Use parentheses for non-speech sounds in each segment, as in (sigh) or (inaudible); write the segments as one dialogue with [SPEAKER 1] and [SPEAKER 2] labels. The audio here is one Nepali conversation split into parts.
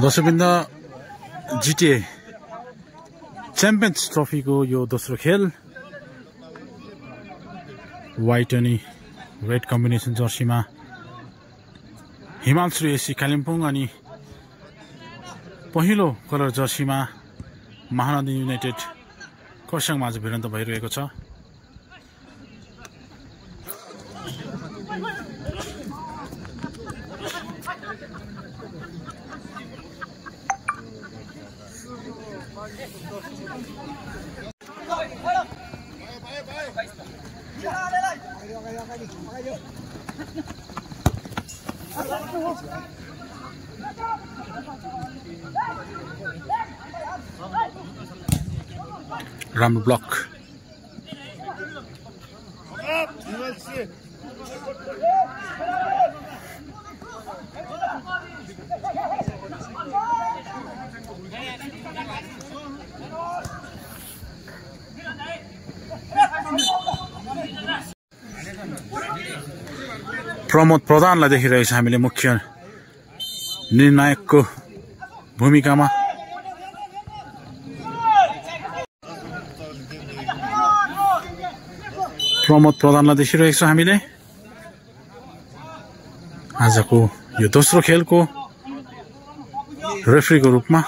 [SPEAKER 1] दर्शकबिन्द जिटिए च्याम्पियन्स ट्रफीको यो दोस्रो खेल वाइट अनि रेड कम्बिनेसन जर्सीमा हिमालश्री एसी कालिम्पोङ अनि पहिलो कलर जर्सीमा महानदी युनाइटेड खरसाङमा आज भिडन्त भइरहेको छ राम्रो ब्लक प्रमोद प्रधानलाई देखिरहेको छ हामीले मुख्य निर्णायकको भूमिकामा प्रमोद प्रधानलाई देखिरहेको छ हामीले आजको यो दोस्रो खेलको रेफ्रीको रूपमा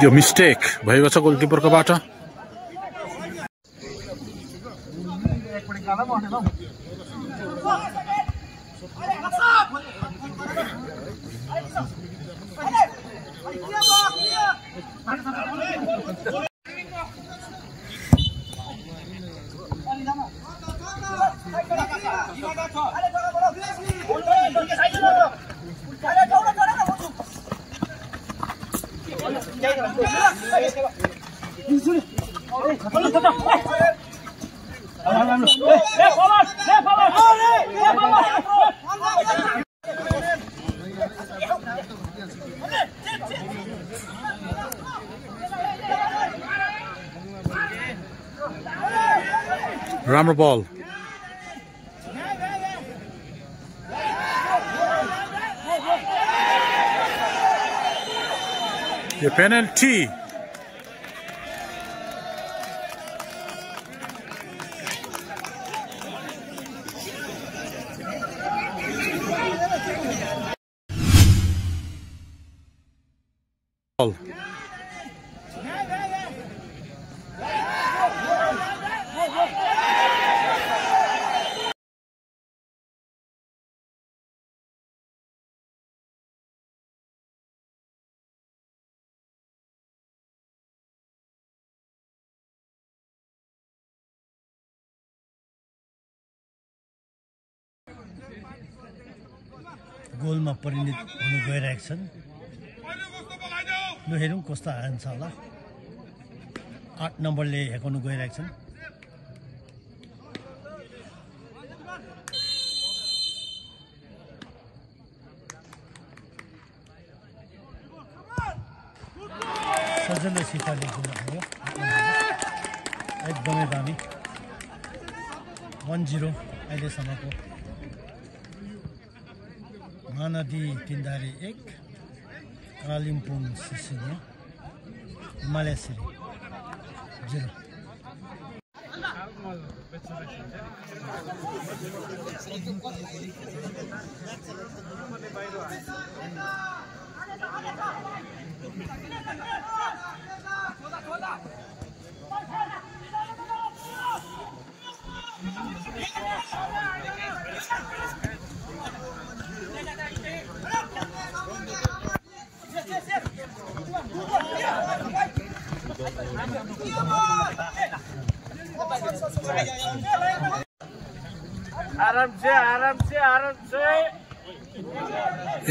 [SPEAKER 1] यो मिस्टेक भएको छ गोलकिपरकोबाट राम्रो बल यो पेनल्टी
[SPEAKER 2] गोलमा परिणत हुन गइरहेको छन्। ल हेरौँ कस्तो हान्छ होला। आठ नम्बरले हेकाउनु गइरहेको छन्। सजिलो सिकाले एकदमै दामी। वान जिरो अहिलेसम्मको di Tindari Ek, Kalimpong sisinya, Malaysia. Jero.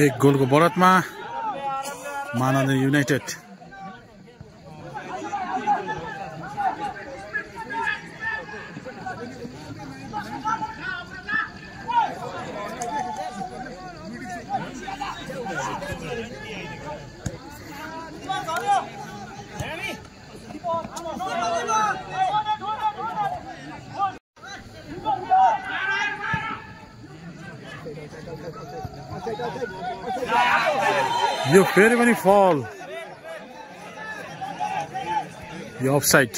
[SPEAKER 2] एक
[SPEAKER 3] गोलको बढतमा माननीय United. You fair
[SPEAKER 1] very you fall. You're offside.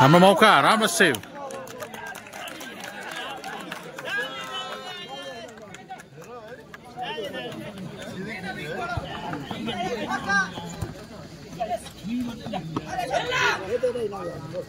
[SPEAKER 1] Tama mau ka, Rama save. Hãy
[SPEAKER 3] subscribe cho kênh Ghiền
[SPEAKER 4] Mì Gõ Để không bỏ lỡ những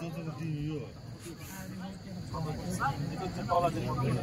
[SPEAKER 4] 就这个地阅了，
[SPEAKER 1] 放在这，这
[SPEAKER 5] 个就放这就可以了。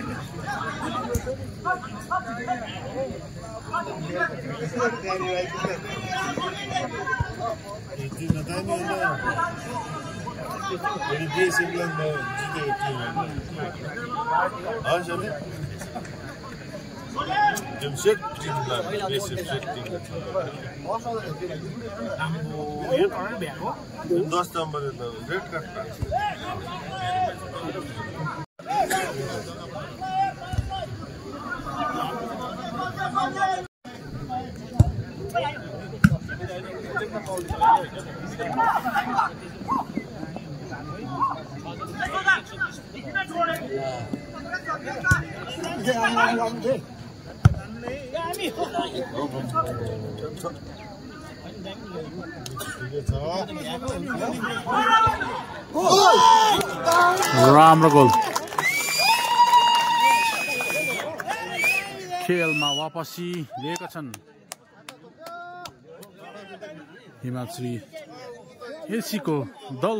[SPEAKER 5] त्यो सेट टिमलाई देश सेट टिम दस नम्बर रेड कार्ड
[SPEAKER 1] राम्रो गोल। खेलमा वापसी लिएका छन्। हिमाश्री एसीको दल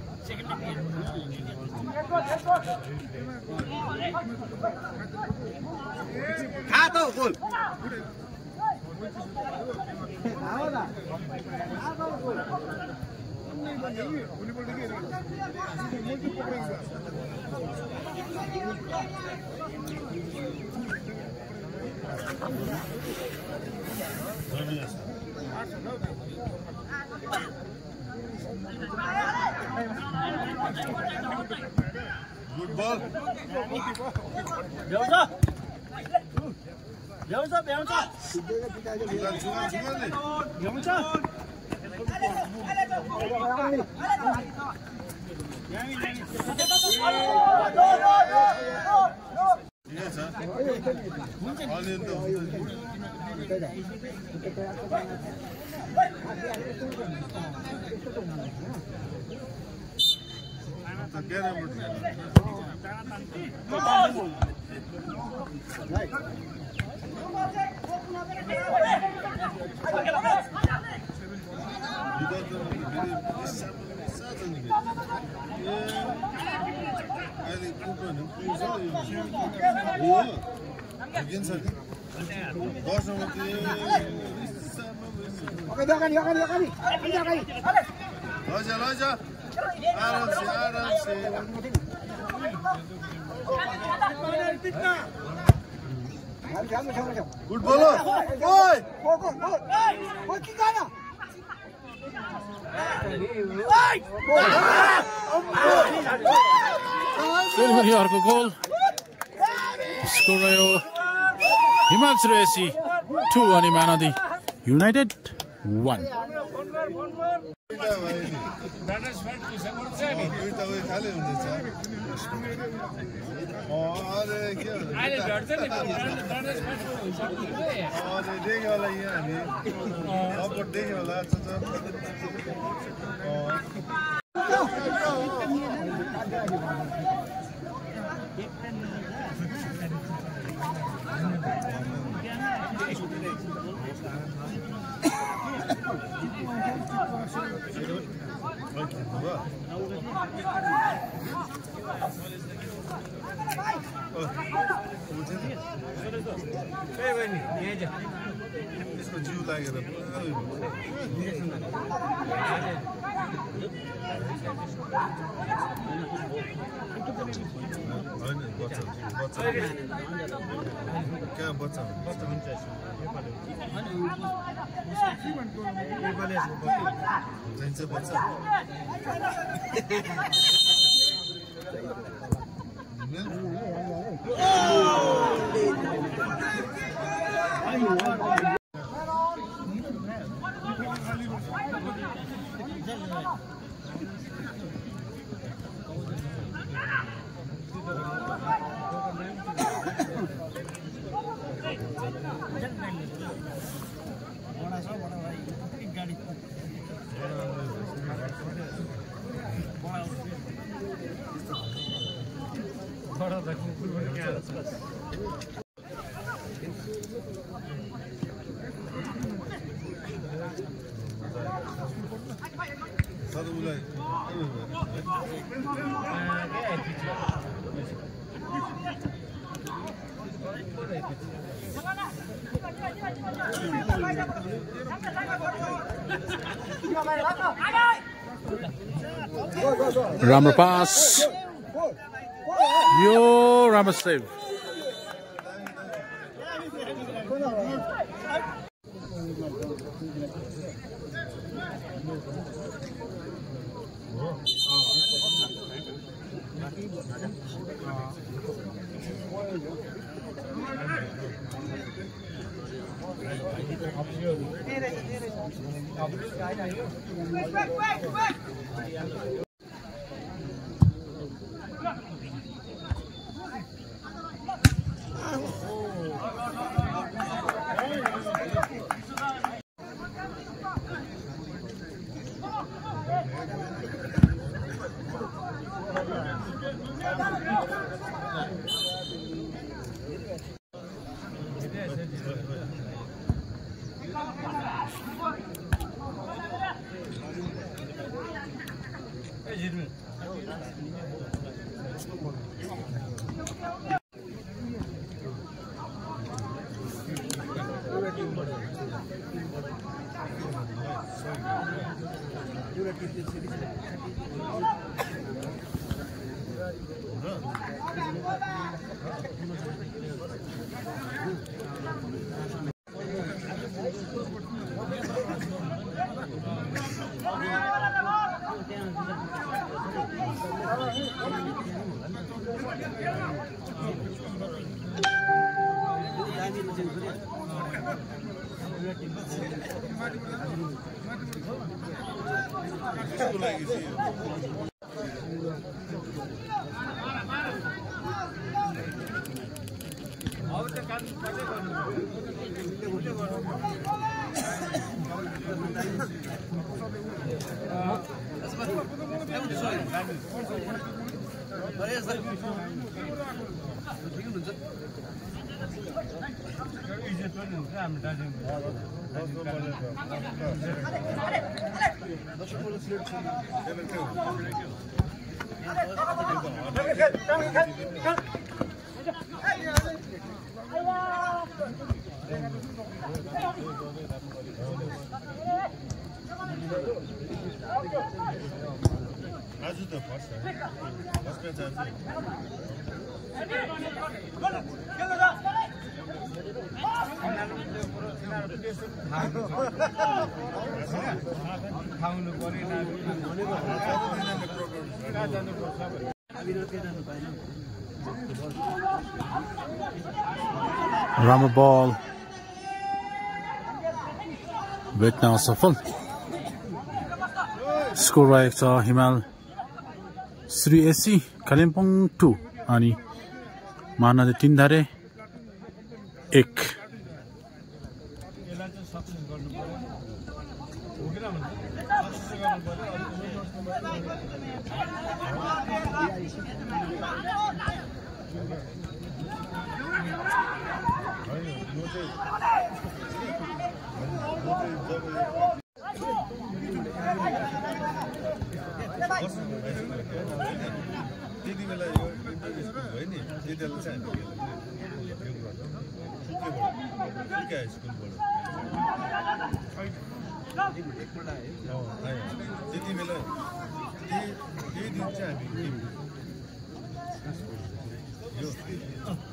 [SPEAKER 5] अलि त हुन्छ त क्यारम अहिले कुपनहरू पुग्छ यो ठिकै छ नि
[SPEAKER 4] Oke, dua kali, dua
[SPEAKER 5] kali, dua kali. Dua
[SPEAKER 4] kali. Loja, loja. आराम से आराम से
[SPEAKER 5] गुड बोलो
[SPEAKER 4] ओए ओ की गाना
[SPEAKER 1] सिलगढी अर्को गोल स्कोर रह्यो हिमाल श्रेयसी टु अनि मानदी युनाइटेड वान
[SPEAKER 5] दुईटा भयो नि दुईटा उयो खालि हुँदैछ अरे के अरे देख्यो होला यहाँ हामी सपोर्ट देख्यो होला छ त्यसको जिउ लागेर। होइन बच्चा कहाँ बच्चा बच्चा Oh! Rama pass. Yo, Rama
[SPEAKER 1] save. Wait, wait, wait, wait!
[SPEAKER 5] Ajuda, passa. Posso pensar assim. Match आज
[SPEAKER 1] राम्रो बल भेट्न असफल स्कोर रहेको छ हिमाल श्री एसी कालिम्पोङ टू अनि महानदी तिन धारे एक
[SPEAKER 5] त्यति बेला यो भयो नि त्यति बेला चाहिँ हामी गर्नु के हाई स्कुलबाट। त्यति बेला त्यही दिन चाहिँ हामी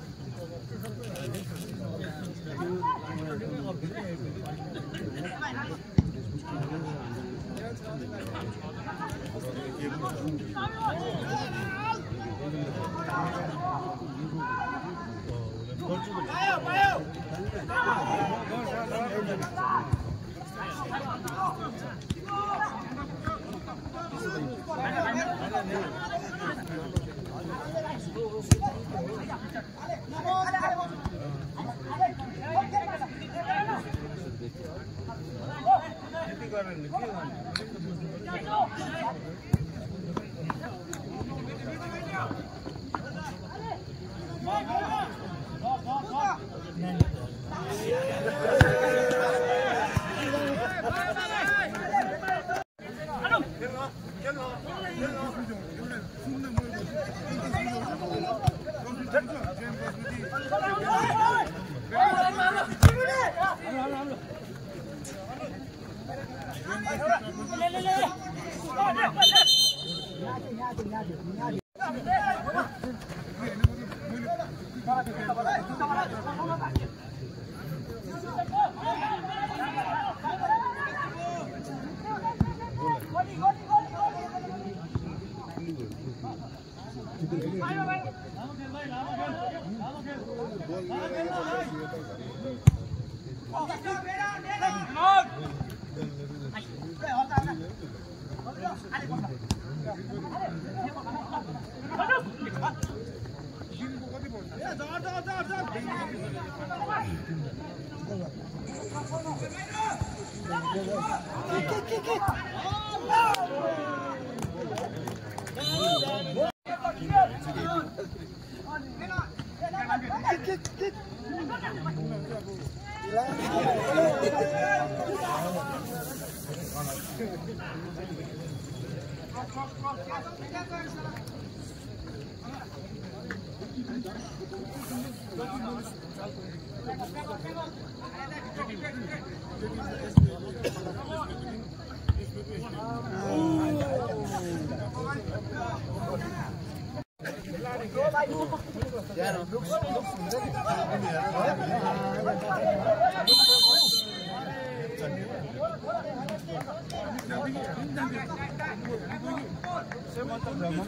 [SPEAKER 5] Ja, dan والله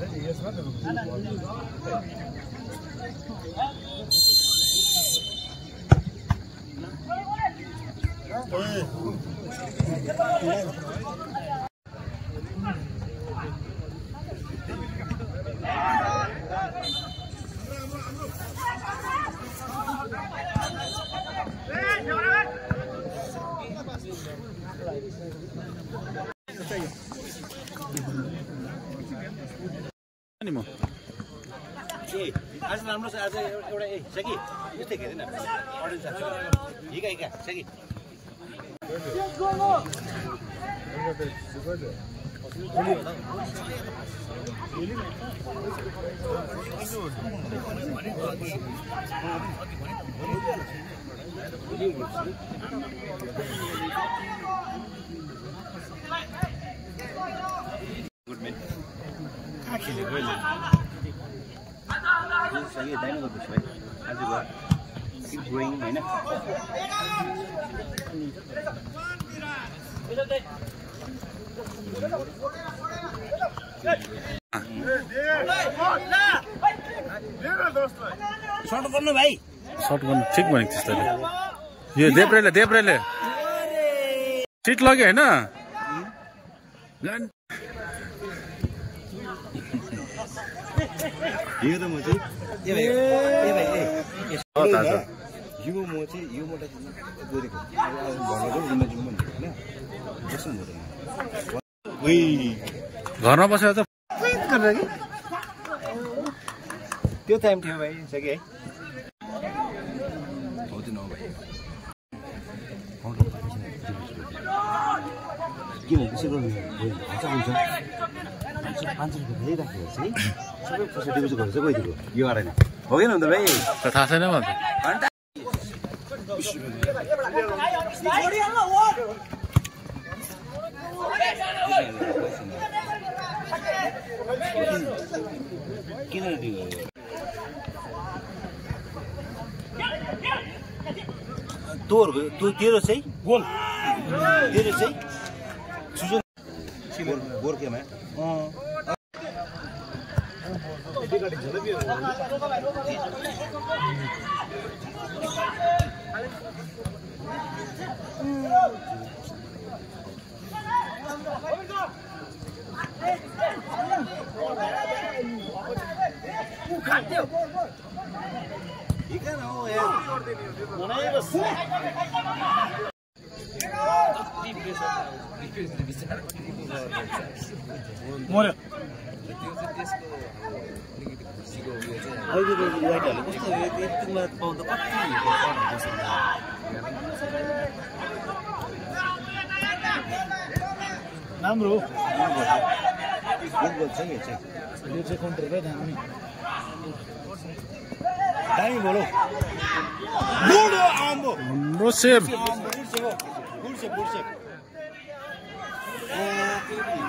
[SPEAKER 5] هذه هي
[SPEAKER 1] नि म
[SPEAKER 6] आज राम्रो छ आज एउटा ए छ कि यस्तै खेल्दैन अडियन्स छ हिँका हिँका छ कि कहाँ खेलेको होइन सर्ट गर्नु भाइ।
[SPEAKER 1] सर्ट गर्नु ठिक भनेको थिएछ तैँले। यो देब्रेले देब्रेले। सिट लग्यो होइन?
[SPEAKER 6] यो त म चाहिँ ए भाइ ए भाइ ए।
[SPEAKER 1] हो त आज।
[SPEAKER 6] यो म चाहिँ यो मोटा गरेको। भनेको जिम्मा जिम्मा भनेको होइन। बस्नु हुँदैन
[SPEAKER 1] घरमा बसेर त
[SPEAKER 6] त्यो टाइम थियो भाइ छ कि है हो त्यो नहो भाइ के भन्नु गर्नु? हुन्छ। पाँच सय रुपियाँ राखेको चाहिँ सबै पैसा डिपोजिट यो गरेन हो कि अन्त भाइ?
[SPEAKER 1] थाहा छैन
[SPEAKER 6] किन दियो तोहरूको त्यो तेरो चाहिँ? गोल। तेरो चाहिँ? गोर्खेमा? Morreu. यतिमा पाउँदा कति
[SPEAKER 2] राम्रो
[SPEAKER 6] नि चाहिँ
[SPEAKER 2] यो चाहिँ दामी। दामी बोलो।
[SPEAKER 1] सेभ।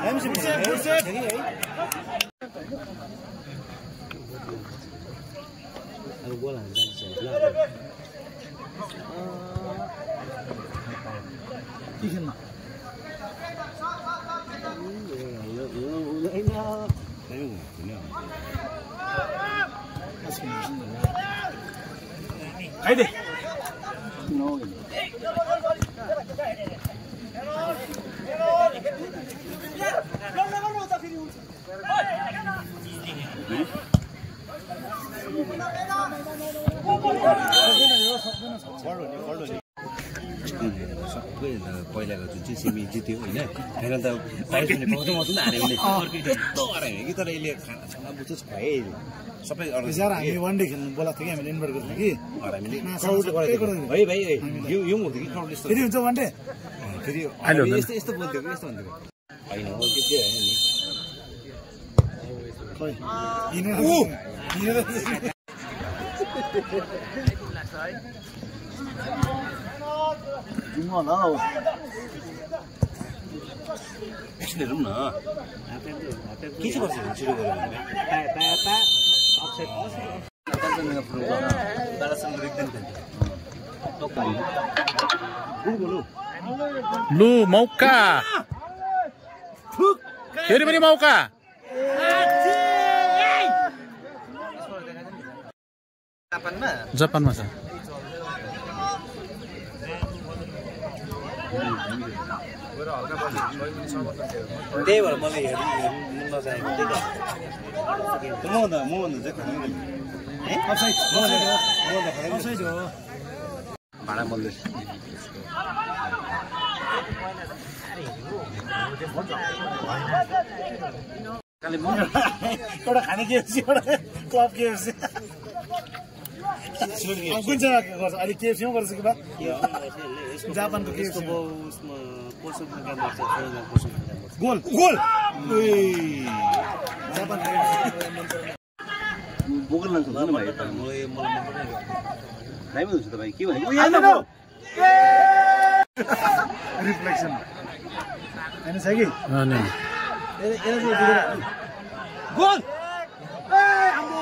[SPEAKER 2] है 还有我
[SPEAKER 6] 俩在走呢？
[SPEAKER 2] 嗯好的
[SPEAKER 6] 谢快点 चाहिँ सिमी जित्यो होइन? फाइनल त प्राइज पनि पाउँछ मात्रै हार्यो भने यस्तो हरायो कि तर यसले खाना खाना बुझ्छ खुवाए सबै
[SPEAKER 2] हामी वान डे खेल्नु बोलाएको थियो कि हामीले इन्भाइट गरेको थियो कि?
[SPEAKER 6] हामीले। है भाइ यो कि
[SPEAKER 2] फेरि हुन्छ वान डे
[SPEAKER 6] फेरि। यस्तो यस्तो बोल्थ्यो कि यस्तो भन्थ्यो होइन हो त्यो चाहिँ होइन नि। (laughs) (laughs)
[SPEAKER 2] जाउँ होला हौ
[SPEAKER 6] एकछिन हेरौँ न के चाहिँ गर्छ रेख्दैन बोल्नु
[SPEAKER 1] लु मौका फेरि पनि मौका जापानमा छ
[SPEAKER 6] त्यही भएर मलाई हेर्नु हेर्नु नचाहेको त्यही त मभन्दा मभन्दा चाहिँ भाडा मल्दै कालिम्पोङ। (laughs)
[SPEAKER 2] एउटा खाने केएफसी एउटा क्लब केएफसी कुन चाहिँ गर्छ अहिले केएफसीमा गर्छ कि बा जापानको केएफसी गोल गोल जापान
[SPEAKER 6] लान्छ भाइ दामी हुन्छ त भाइ के भनेको
[SPEAKER 2] रिफ्लेक्सन होइन छ कि गोल ए आम्बो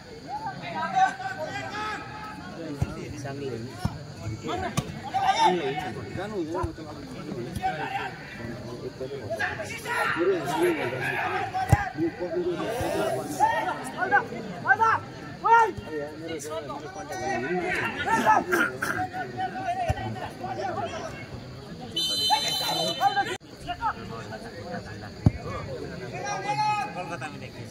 [SPEAKER 6] কলকাতা আমি দেখেছি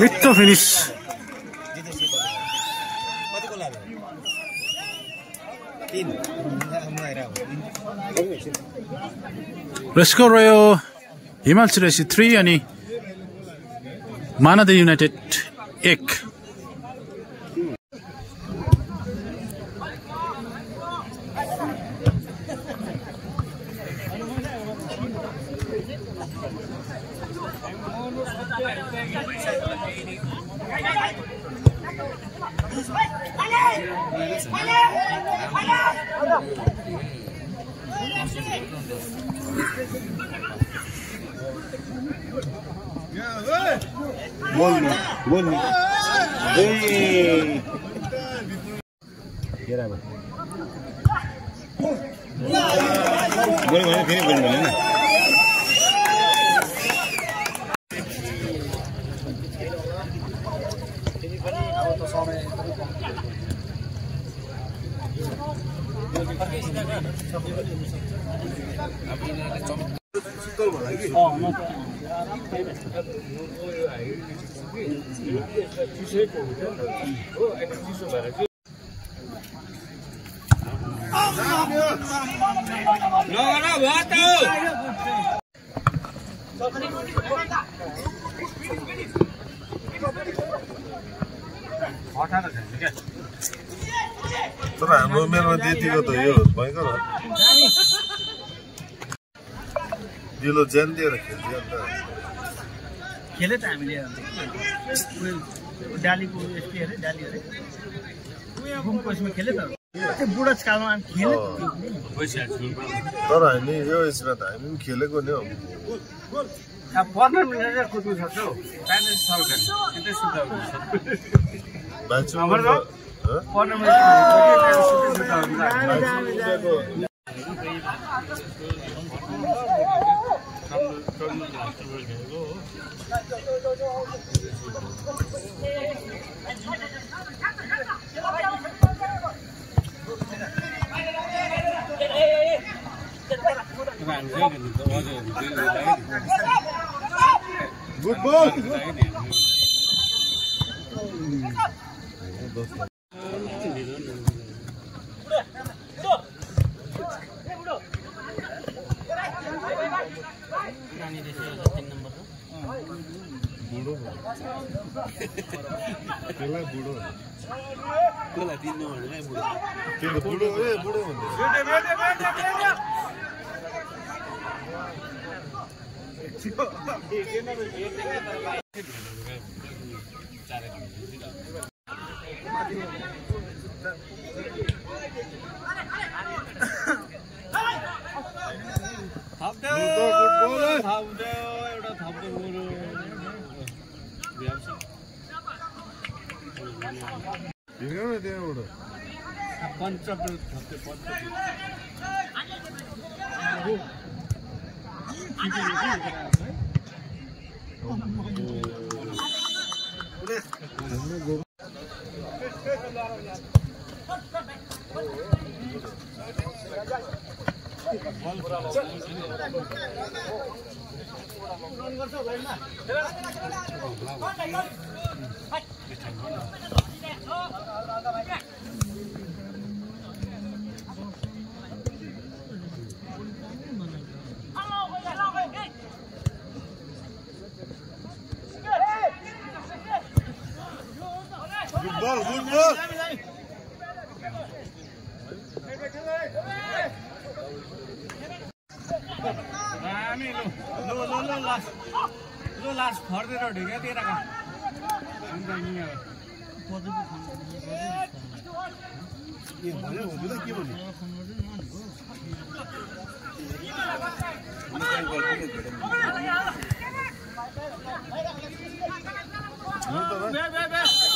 [SPEAKER 1] मिठो फिनिस रेस्को रह्यो हिमाल सिरेसी थ्री अनि मानद युनाइटेड एक
[SPEAKER 6] Volmi, Volmi. ¡Eh! Gol, gol, tiene gol,
[SPEAKER 5] तर हाम्रो उमेरमा त्यतिको त यो भयङ्कर दिलो ज्यान दिएर खेल्थ्यो अन्त
[SPEAKER 2] खेले त हामीले डालीको के अरे डाली अरे घुमको उसमा खेले त। त्यो बुढासकालमा खेले।
[SPEAKER 5] तर हामी यो यसमा त हामी पनि खेलेको नि हौ।
[SPEAKER 3] कुद्नु सक्छौ।
[SPEAKER 5] हँ?
[SPEAKER 3] मिनट सिधै सुत्दा हुन्छ
[SPEAKER 5] भाइचु गुड बल त्यसलाई बुढो त्यो बुढो ए बुढो भन्दैछ
[SPEAKER 3] एउटा थप्दो बरु पञ्च
[SPEAKER 5] फुटबल फुटबल
[SPEAKER 3] हामी लु लु लु लु लास लु लास फर्देर ढिकातिर का हुन्छ नि अब
[SPEAKER 5] के भन्यो के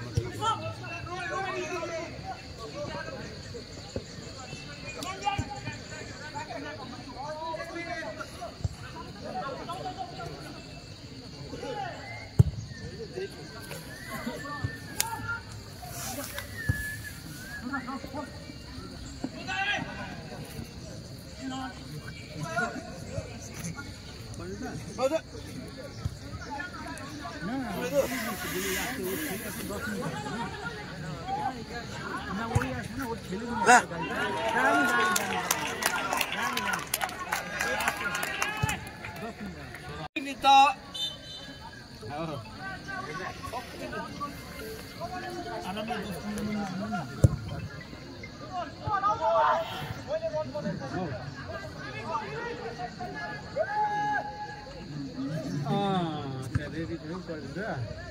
[SPEAKER 3] Ah, cadê ele? Não pode?